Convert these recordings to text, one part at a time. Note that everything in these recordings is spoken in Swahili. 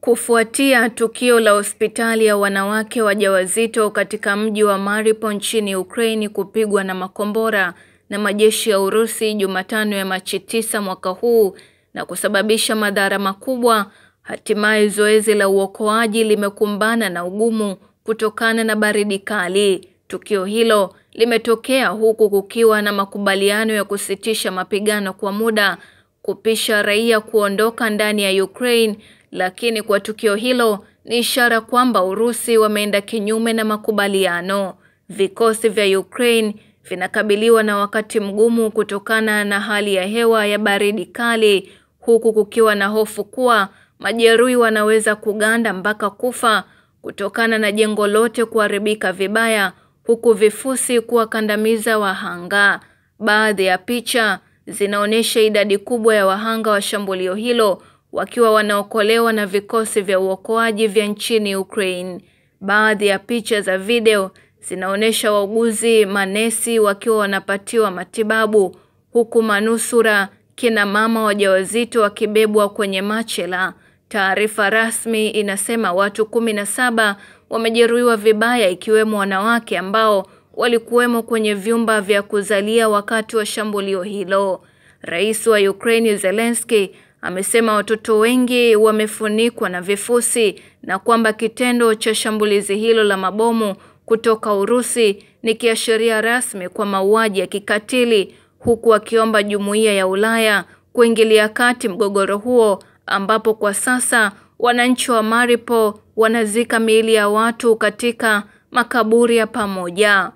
Kufuatia tukio la hospitali ya wanawake wajawazito katika mji wa Mariupol nchini Ukraine kupigwa na makombora na majeshi ya Urusi Jumatano ya Machi tisa mwaka huu na kusababisha madhara makubwa, hatimaye zoezi la uokoaji limekumbana na ugumu kutokana na baridi kali. Tukio hilo limetokea huku kukiwa na makubaliano ya kusitisha mapigano kwa muda, kupisha raia kuondoka ndani ya Ukraine, lakini kwa tukio hilo ni ishara kwamba Urusi wameenda kinyume na makubaliano. Vikosi vya Ukraine vinakabiliwa na wakati mgumu kutokana na hali ya hewa ya baridi kali, huku kukiwa na hofu kuwa majeruhi wanaweza kuganda mpaka kufa kutokana na jengo lote kuharibika vibaya, huku vifusi kuwakandamiza wahanga. Baadhi ya picha zinaonyesha idadi kubwa ya wahanga wa shambulio hilo wakiwa wanaokolewa na vikosi vya uokoaji vya nchini Ukraine. Baadhi ya picha za video zinaonyesha wauguzi, manesi wakiwa wanapatiwa matibabu huku manusura kina mama wajawazito wakibebwa kwenye machela. Taarifa rasmi inasema watu kumi na saba wamejeruhiwa vibaya ikiwemo wanawake ambao walikuwemo kwenye vyumba vya kuzalia wakati wa shambulio hilo. Rais wa Ukraine Zelensky amesema watoto wengi wamefunikwa na vifusi na kwamba kitendo cha shambulizi hilo la mabomu kutoka Urusi ni kiashiria rasmi kwa mauaji ya kikatili huku akiomba jumuiya ya Ulaya kuingilia kati mgogoro huo ambapo kwa sasa wananchi wa Mariupol wanazika miili ya watu katika makaburi ya pamoja.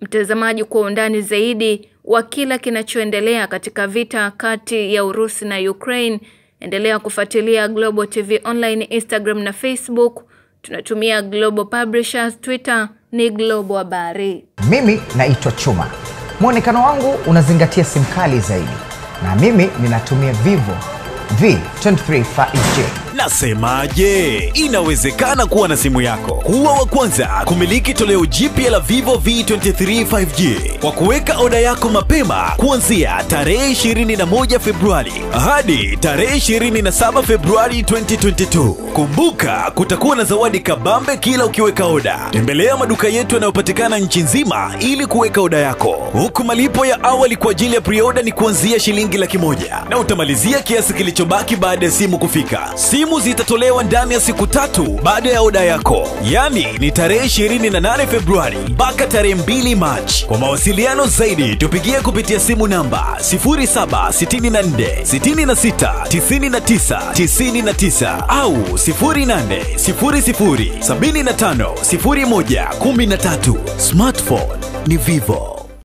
Mtazamaji, kwa undani zaidi wa kila kinachoendelea katika vita kati ya Urusi na Ukraine, endelea kufuatilia Global TV Online, Instagram na Facebook. Tunatumia Global Publishers, Twitter ni Global Habari. Mimi naitwa Chuma. Mwonekano wangu unazingatia simu kali zaidi, na mimi ninatumia Vivo V23 5G. Nasemaje? Inawezekana kuwa na simu yako, kuwa wa kwanza kumiliki toleo jipya la Vivo V23 5G kwa kuweka oda yako mapema kuanzia tarehe 21 Februari hadi tarehe 27 Februari 2022. Kumbuka, kutakuwa na zawadi kabambe kila ukiweka oda. Tembelea maduka yetu yanayopatikana nchi nzima ili kuweka oda yako, huku malipo ya awali kwa ajili ya prioda ni kuanzia shilingi laki moja na utamalizia kiasi kilichobaki baada ya simu kufika. Simu zitatolewa ndani ya siku tatu baada ya oda yako, yaani ni tarehe 28 Februari mpaka tarehe 2 Machi. Kwa mawasiliano zaidi tupigie kupitia simu namba 0764 66 99 99 au 0800 75 01 13. Smartphone ni Vivo.